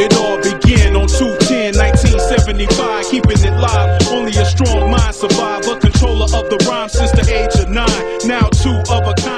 It all began on 210, 1975, keeping it live. Only a strong mind survive. A controller of the rhyme since the age of nine. Now two of a kind.